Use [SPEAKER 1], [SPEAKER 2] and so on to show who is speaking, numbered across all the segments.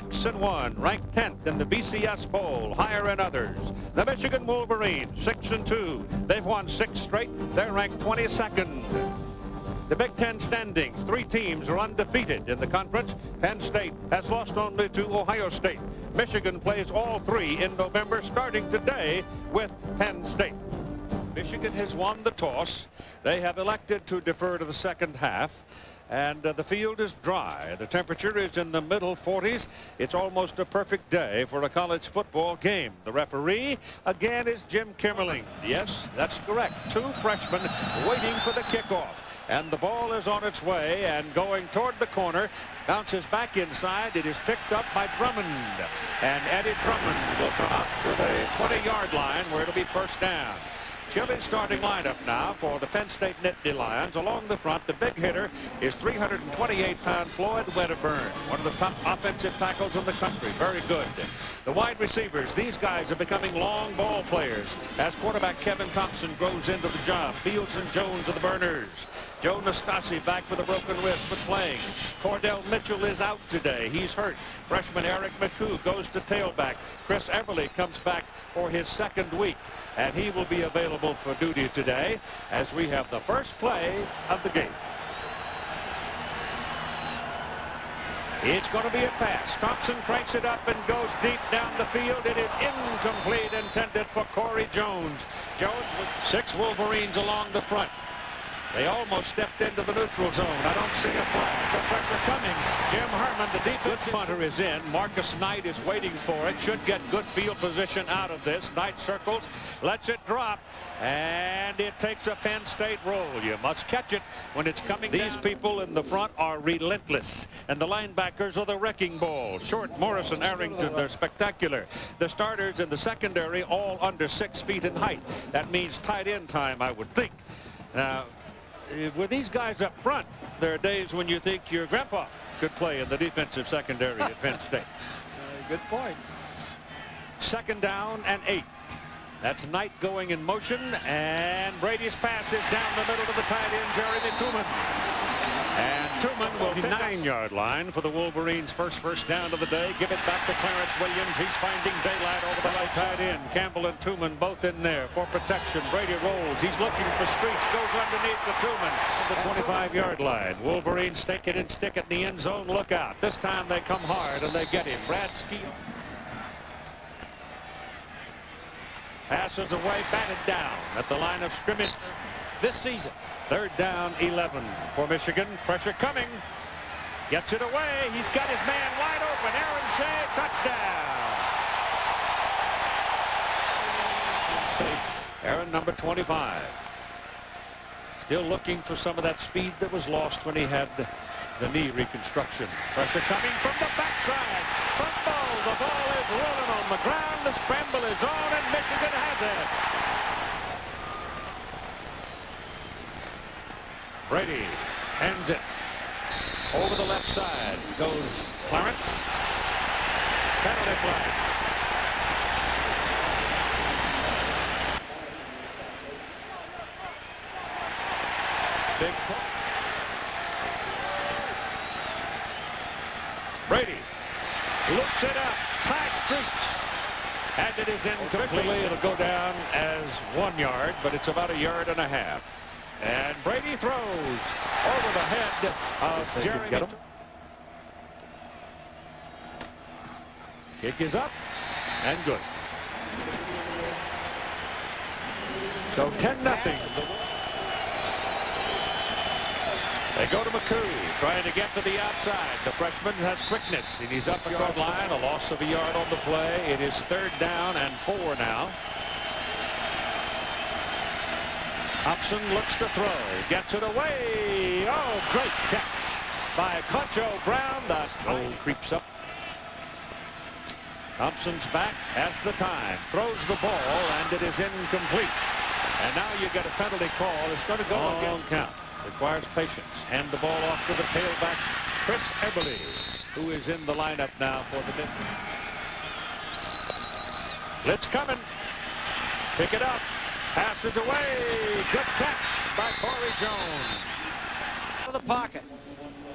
[SPEAKER 1] six and one, ranked 10th in the BCS poll, higher in others. The Michigan Wolverines, six and two. They've won six straight. They're ranked 22nd. The Big Ten standings, three teams are undefeated in the conference. Penn State has lost only to Ohio State. Michigan plays all three in November, starting today with Penn State. Michigan has won the toss. They have elected to defer to the second half and uh, the field is dry. The temperature is in the middle 40s. It's almost a perfect day for a college football game. The referee again is Jim Kimmerling. Yes, that's correct. Two freshmen waiting for the kickoff. And the ball is on its way and going toward the corner. Bounces back inside. It is picked up by Drummond. And Eddie Drummond will come up to the 20-yard line where it'll be first down. Chilly's starting lineup now for the Penn State Nittany Lions. Along the front, the big hitter is 328-pound Floyd Wedderburn, one of the top offensive tackles in the country. Very good. The wide receivers, these guys are becoming long ball players as quarterback Kevin Thompson grows into the job. Fields and Jones are the burners. Joe Nastasi back with a broken wrist but playing. Cordell Mitchell is out today. He's hurt. Freshman Eric McCoo goes to tailback. Chris Eberly comes back for his second week and he will be available for duty today as we have the first play of the game. It's going to be a pass. Thompson cranks it up and goes deep down the field. It is incomplete, intended for Corey Jones. Jones with six Wolverines along the front. They almost stepped into the neutral zone. I don't see a flag. Professor Cummings, Jim Herman, the defensive punter is in. Marcus Knight is waiting for it. Should get good field position out of this. Knight circles, lets it drop, and it takes a Penn State roll. You must catch it when it's coming These down. people in the front are relentless, and the linebackers are the wrecking ball. Short, Morrison, Arrington, they're spectacular. The starters in the secondary all under six feet in height. That means tight end time, I would think. Now, with these guys up front, there are days when you think your grandpa could play in the defensive secondary at Penn State.
[SPEAKER 2] Uh, good point.
[SPEAKER 1] Second down and eight. That's Knight going in motion, and Brady's pass is down the middle to the tight end, Jerame Tuman. And Tuman will be nine-yard line for the Wolverines' first first down of the day. Give it back to Clarence Williams. He's finding daylight over the right side end. Campbell and Tuman both in there for protection. Brady rolls. He's looking for Streets. Goes underneath the Tuman the 25-yard line. Wolverines take it and stick it in the end zone. Look out. This time they come hard and they get him. Brad Steele. Passes away, batted down at the line of scrimmage this season. Third down 11 for Michigan. Pressure coming. Gets it away. He's got his man wide open. Aaron Shea, touchdown. Aaron, number 25. Still looking for some of that speed that was lost when he had the knee reconstruction. Pressure coming from the backside. Fumble. The ball is rolling on the ground. The scramble is on, and Michigan has it. Brady hands it. Over the left side goes Clarence. Penalty flag. Big Brady looks it up. Tai Streets. And it is incomplete. It'll go down as one yard, but it's about a yard and a half. And Brady throws over the head of Jerame. Kick is up and good. So 10 nothing. They go to McCoo, trying to get to the outside. The freshman has quickness, and he's up the yard line. A loss of a yard on the play. It is third down and four now. Thompson looks to throw. Gets it away. Oh, great catch by Concho Brown. The toe creeps up. Thompson's back has the time. Throws the ball, and it is incomplete. And now you get a penalty call. It's going to go Long against count. Requires patience. Hand the ball off to the tailback, Chris Eberly, who is in the lineup now for the Minton. Blitz coming. Pick it up. Passes away. Good catch by Corey Jones.
[SPEAKER 2] Out of the pocket.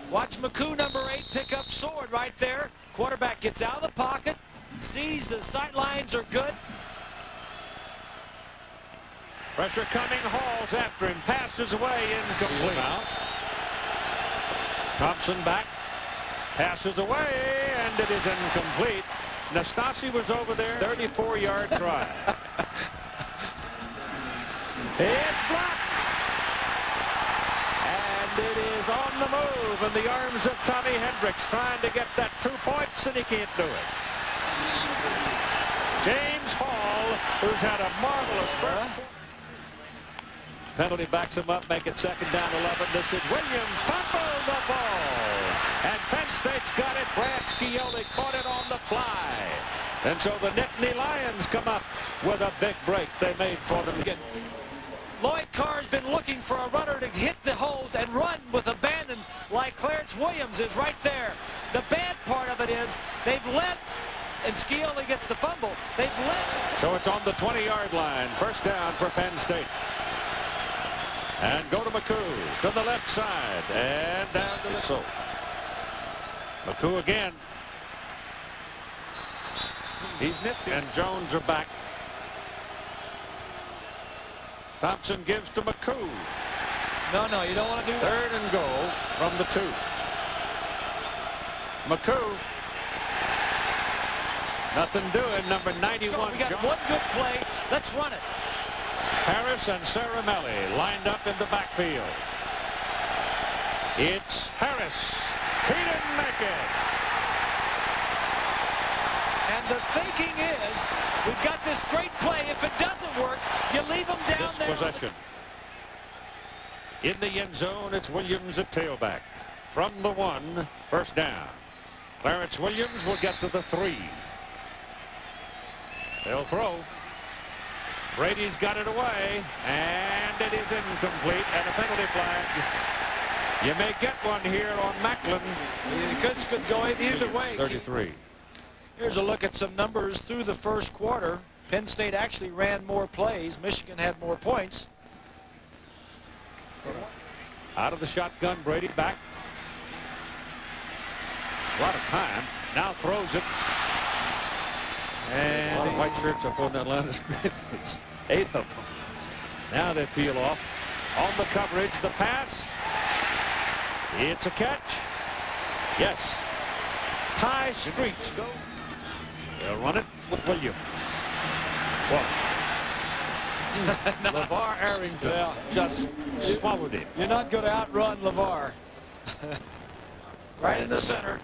[SPEAKER 2] Watch McCoo, number eight, pick up sword right there. Quarterback gets out of the pocket, sees the sight lines are good.
[SPEAKER 1] Pressure coming, Hall's after him, passes away, incomplete. Thompson back, passes away, and it is incomplete. Nastasi was over there, 34-yard try. it's blocked. And it is on the move in the arms of Tommy Hendricks trying to get that two points, and he can't do it. James Hall, who's had a marvelous first. Penalty backs him up, make it second down 11. This is Williams, fumbled the ball. And Penn State's got it. Brad Scioli caught it on the fly. And so the Nittany Lions come up with a big break they made for them.
[SPEAKER 2] Lloyd Carr's been looking for a runner to hit the holes and run with abandon like Clarence Williams is right there. The bad part of it is they've let and Scioli gets the fumble. They've let.
[SPEAKER 1] So it's on the 20-yard line. First down for Penn State. And go to McCoo to the left side and down to so. McCoo again. He's nifty. And Jones are back. Thompson gives to McCoo.
[SPEAKER 2] No, no, you don't want to do that.
[SPEAKER 1] Third and goal from the two. McCoo. Nothing doing. Number 91.
[SPEAKER 2] We got
[SPEAKER 1] John.
[SPEAKER 2] one good play. Let's run it.
[SPEAKER 1] Harris and Cerimele lined up in the backfield. It's Harris. He didn't make it.
[SPEAKER 2] And the thinking is, we've got this great play. If it doesn't work, you leave them down
[SPEAKER 1] This
[SPEAKER 2] there.
[SPEAKER 1] possession. In the end zone, it's Williams at tailback. From the one, first down. Clarence Williams will get to the three. They'll throw. Brady's got it away, and it is incomplete, and a penalty flag. You may get one here on Macklin.
[SPEAKER 2] This could go either way.
[SPEAKER 1] 33.
[SPEAKER 2] Here's a look at some numbers through the first quarter. Penn State actually ran more plays. Michigan had more points.
[SPEAKER 1] Out of the shotgun, Brady back. A lot of time. Now throws it. And the white shirts up on that line of scrimmage. Eight of them. Now they peel off. On the coverage, the pass. It's a catch. Yes. Tai Streets go. They'll run it with Williams. One. LaVar Arrington
[SPEAKER 2] Yeah.
[SPEAKER 1] just swallowed him.
[SPEAKER 2] You're not going to outrun LaVar. right in the center.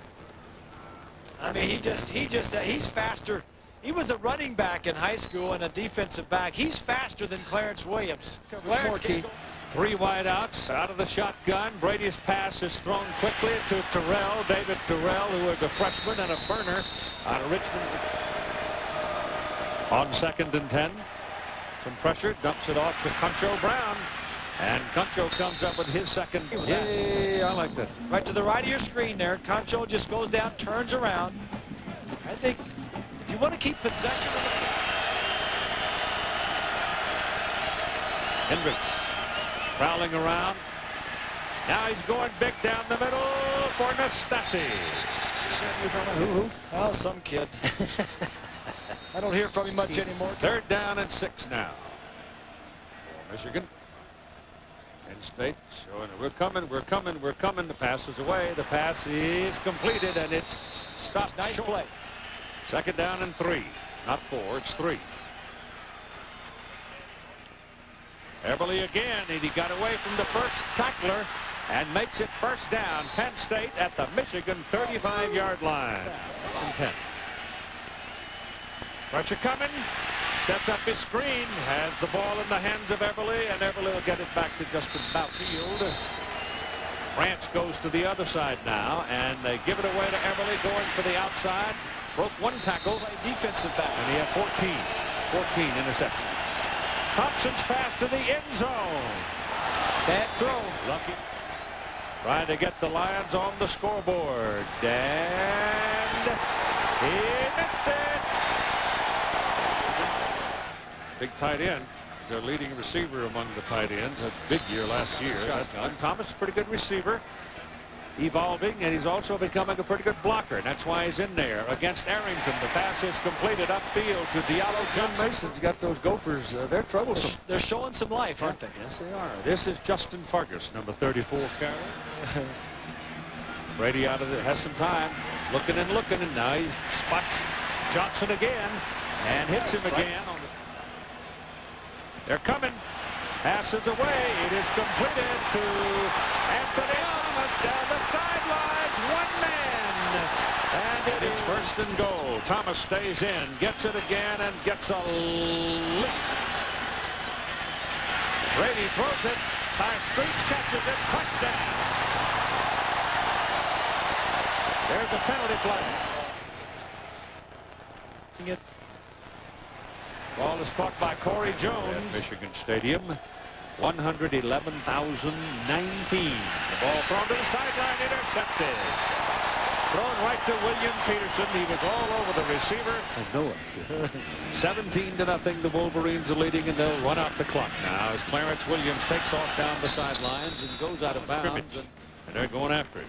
[SPEAKER 2] I mean, he just, he just, uh, he's faster. He was a running back in high school and a defensive back. He's faster than Clarence Williams. Clarence can go-
[SPEAKER 1] Three wideouts out of the shotgun. Brady's pass is thrown quickly to Terrell. David Terrell, who is a freshman and a burner out of Richmond. On second and 10. Some pressure. Dumps it off to Concho Brown. And Concho comes up with his second. Yay, I like that.
[SPEAKER 2] Right to the right of your screen there. Concho just goes down, turns around. I think if you want to keep possession of the
[SPEAKER 1] Hendricks prowling around. Now he's going big down the middle for Nastasi.
[SPEAKER 2] Oh, some kid. I don't hear from him much anymore.
[SPEAKER 1] Third down and six now. Michigan. Penn State showing it. We're coming, we're coming, we're coming. The pass is away. The pass is completed and it's stopped.
[SPEAKER 2] Nice
[SPEAKER 1] short.
[SPEAKER 2] play.
[SPEAKER 1] Second down and three. Not four, it's three. Eberly again, and he got away from the first tackler and makes it first down. Penn State at the Michigan 35-yard line. And 10. Pressure coming. Sets up his screen. Has the ball in the hands of Eberly, and Eberly will get it back to just about field. Branch goes to the other side now, and they give it away to Eberly going for the outside. Broke one tackle, by
[SPEAKER 2] Defensive back.
[SPEAKER 1] and he had 14. 14 interceptions. Thompson's pass to the end zone.
[SPEAKER 2] Bad throw.
[SPEAKER 1] Lucky. Trying to get the Lions on the scoreboard. And he missed it. Big tight end. Their leading receiver among the tight ends. A big year last year. Shotgun. Thomas, pretty good receiver. Evolving, and he's also becoming a pretty good blocker. And that's why he's in there against Arrington. The pass is completed upfield to Diallo
[SPEAKER 3] John
[SPEAKER 1] Johnson.
[SPEAKER 3] Mason's got those Gophers. Uh, they're troublesome.
[SPEAKER 2] They're showing some life, aren't they?
[SPEAKER 1] Yes, they are. This is Justin Fargas, number 34 carry. Brady out of it, has some time. Looking and looking, and now he spots Johnson again and hits him again. They're coming. Passes away. It is completed to Anthony Thomas down the sidelines. One man. And it is first and goal. Thomas stays in, gets it again, and gets a leap. Brady throws it. By Streets catches it. Touchdown. There's a penalty flag. Ball is caught by Corey Jones. At Michigan Stadium. 111,019. The ball thrown to the sideline, intercepted. Thrown right to William Peterson. He was all over the receiver.
[SPEAKER 3] I know it.
[SPEAKER 1] 17 to nothing. The Wolverines are leading, and they'll run out the clock now as Clarence Williams takes off down the sidelines and goes out of bounds. And, and they're going after it.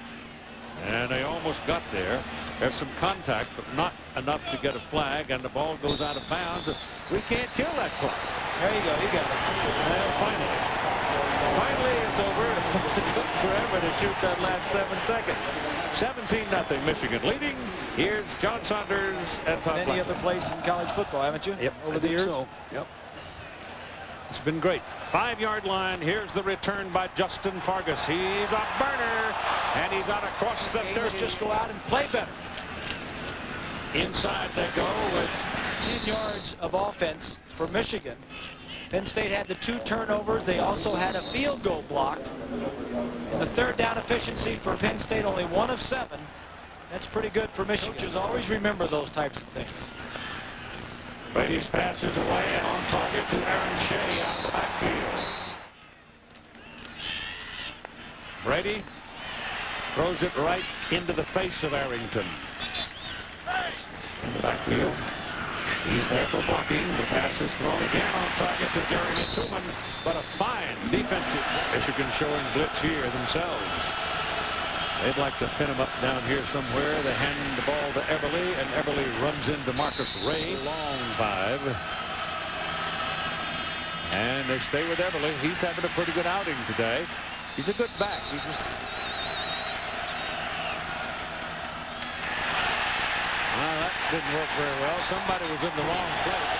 [SPEAKER 1] And they almost got there. There's some contact, but not enough to get a flag, and the ball goes out of bounds. We can't kill that clock.
[SPEAKER 2] There you go. You got it.
[SPEAKER 1] And finally, finally it's over. it took forever to shoot that last seven seconds. 17 nothing Michigan leading. Here's John Saunders and Todd
[SPEAKER 2] Many
[SPEAKER 1] Blackman.
[SPEAKER 2] other place in college football, haven't you?
[SPEAKER 1] Yep,
[SPEAKER 2] Over
[SPEAKER 1] I
[SPEAKER 2] the years.
[SPEAKER 1] so. Yep. It's been great. Five-yard line. Here's the return by Justin Fargas. He's a burner, and he's out across the 30.
[SPEAKER 2] just go out and play better.
[SPEAKER 1] Inside they go with
[SPEAKER 2] 10 yards of offense for Michigan. Penn State had the two turnovers. They also had a field goal blocked. And the third down efficiency for Penn State, only one of seven. That's pretty good for Michigan. Coaches always remember those types of things.
[SPEAKER 1] Brady's passes away and on target to Aaron Shea out the backfield. Brady throws it right into the face of Arrington. In the backfield. He's there for blocking. The pass is thrown again on target to Darian Tillman. But a fine defensive. Michigan showing blitz here themselves. They'd like to pin him up down here somewhere. They hand the ball to Eberly, and Eberly runs into Marcus Ray. Long five. And they stay with Eberly. He's having a pretty good outing today. He's a good back. He just... Well, that didn't work very well. Somebody was in the wrong place.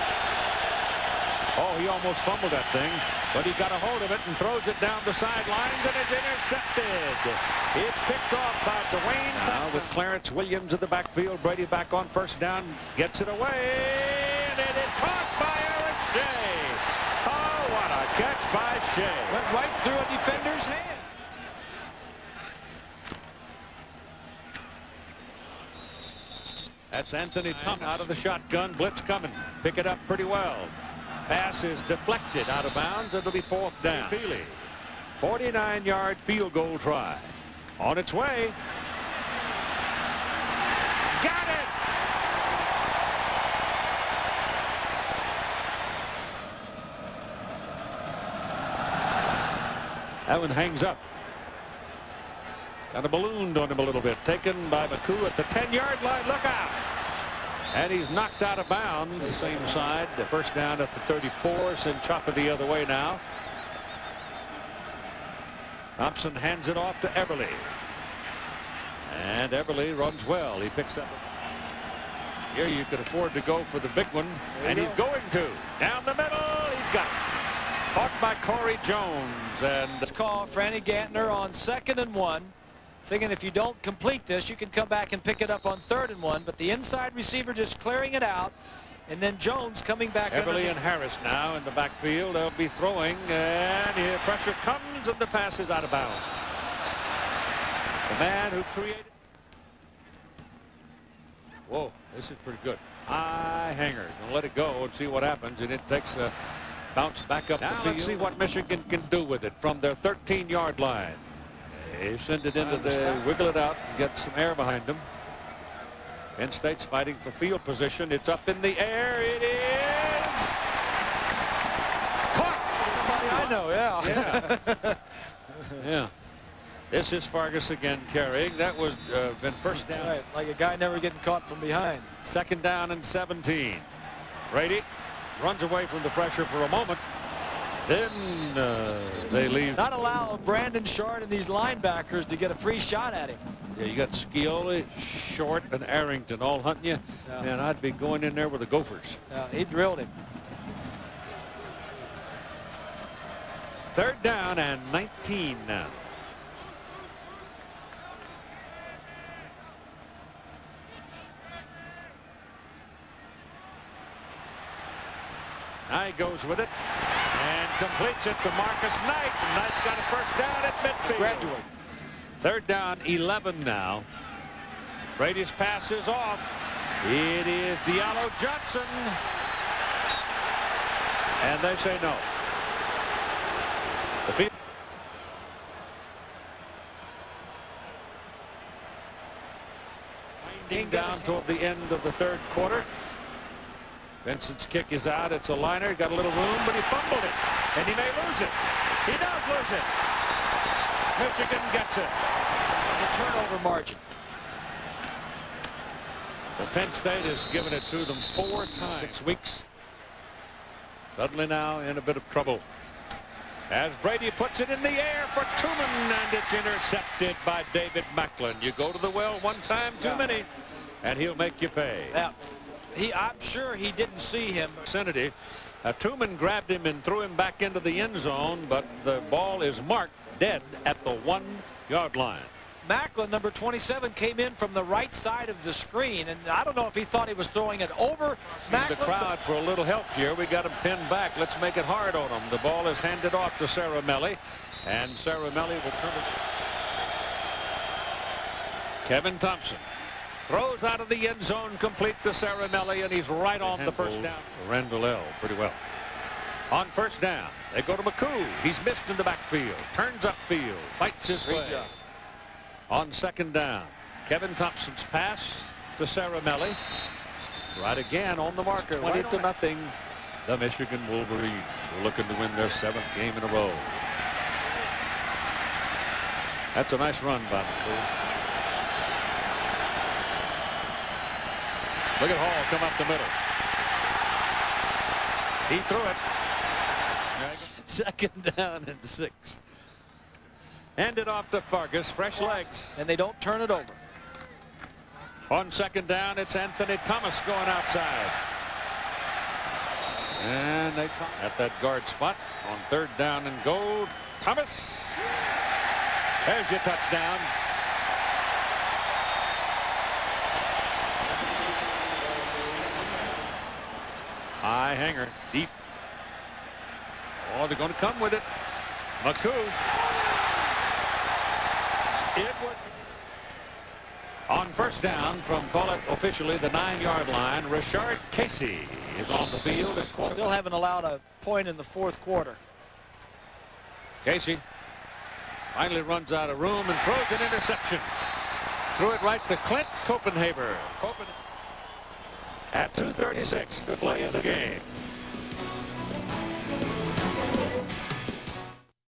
[SPEAKER 1] Oh, he almost fumbled that thing, but he got a hold of it and throws it down the sidelines, and it's intercepted. It's picked off by Dwayne. Now with Clarence Williams in the backfield, Brady back on first down, gets it away, and it is caught by Eric Shea. Oh, what a catch by Shea.
[SPEAKER 2] Went right through a defender's hand.
[SPEAKER 1] That's Anthony Thomas out of the shotgun. Blitz coming. Pick it up pretty well. Pass is deflected out of bounds. It'll be fourth down. Feely. 49-yard field goal try. On its way. Got it! That one hangs up. Kind of ballooned on him a little bit. Taken by McCoo at the 10-yard line. Look out! And he's knocked out of bounds. Same side. The first down at the 34. Send Chopper the other way now. Thompson hands it off to Eberly. And Eberly runs well. He picks up. Here you could afford to go for the big one. And he's going to. Down the middle. He's got it. Caught by Corey Jones. And
[SPEAKER 2] Let's call Franny Ganter on second and one. Thinking if you don't complete this, you can come back and pick it up on third and one. But the inside receiver just clearing it out. And then Jones coming back. Eberly
[SPEAKER 1] and Harris now in the backfield. They'll be throwing, and here pressure comes, and the pass is out of bounds. The man who created. Whoa, this is pretty good. High hanger. Gonna let it go and see what happens, and it takes a bounce back up
[SPEAKER 3] Now
[SPEAKER 1] the field.
[SPEAKER 3] let's
[SPEAKER 1] see what Michigan can do with it from their 13-yard line. They send it into the wiggle it out and get some air behind them. Penn State's fighting for field position. It's up in the air. It is caught.
[SPEAKER 2] Somebody I know, yeah.
[SPEAKER 1] Yeah. yeah. This is Fargas again carrying. That was uh, been first down.
[SPEAKER 2] Right, like a guy never getting caught from behind.
[SPEAKER 1] Second down and 17. Brady runs away from the pressure for a moment. Then uh, they leave.
[SPEAKER 2] Not allow Brandon Short and these linebackers to get a free shot at him.
[SPEAKER 1] Yeah, you got Scioli, Short, and Arrington all hunting you.
[SPEAKER 2] Yeah.
[SPEAKER 1] Man, I'd be going in there with the Gophers.
[SPEAKER 2] Uh, he drilled him.
[SPEAKER 1] Third down and 19 now. He goes with it completes it to Marcus Knight. And Knight's got a first down at midfield.
[SPEAKER 2] Graduate.
[SPEAKER 1] Third down, 11 now. Brady's pass is off. It is Diallo Johnson. And they say no. The field. Winding down toward the end of the third quarter. Vincent's kick is out. It's a liner. He got a little room, but he fumbled it. And he may lose it. He does lose it. Michigan gets it.
[SPEAKER 2] The turnover margin.
[SPEAKER 1] Well, Penn State has given it to them four times. Six weeks. Suddenly now in a bit of trouble. As Brady puts it in the air for Tuman, and it's intercepted by David Macklin. You go to the well one time too
[SPEAKER 2] Yeah.
[SPEAKER 1] many, and he'll make you pay.
[SPEAKER 2] Yeah. He, I'm sure he didn't see him.
[SPEAKER 1] vicinity. Uh, Tuman grabbed him and threw him back into the end zone, but the ball is marked dead at the one-yard line.
[SPEAKER 2] Macklin, number 27, came in from the right side of the screen, and I don't know if he thought he was throwing it over Macklin.
[SPEAKER 1] the crowd for a little help here. We got him pinned back. Let's make it hard on him. The ball is handed off to Sarah Cerimele, and Sarah Cerimele will turn it. Kevin Thompson throws out of the end zone complete to Cerimele, and he's right on the first down. Randall L. pretty well. On first down, they go to McCoo. He's missed in the backfield. Turns upfield. Fights his
[SPEAKER 2] Great
[SPEAKER 1] way.
[SPEAKER 2] job.
[SPEAKER 1] On second down, Kevin Thompson's pass to Cerimele. Right again on the marker, 20
[SPEAKER 2] right
[SPEAKER 1] to
[SPEAKER 2] on it.
[SPEAKER 1] nothing. The Michigan Wolverines are looking to win their seventh game in a row. That's a nice run by McCool. Look at Hall come up the middle. He threw it. Second down and six. Hand it off to Fargas. Fresh legs.
[SPEAKER 2] And they don't turn it over.
[SPEAKER 1] On second down, it's Anthony Thomas going outside. And they come at that guard spot on third down and goal. Thomas. There's your touchdown. High hanger, deep. Oh, they're going to come with it. McCoo. It would. On first down from, call it officially, the nine-yard line, Rashard Casey is on the field.
[SPEAKER 2] Still haven't allowed a point in the fourth quarter.
[SPEAKER 1] Casey finally runs out of room and throws an interception. Threw it right to Clint Copenhaver. Copen at 2.36 to play in the game.